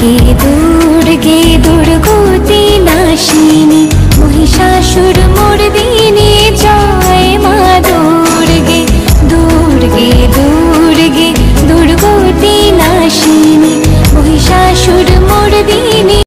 গে দুর্গে দুর্গতি নাশিনী মহিষাসুর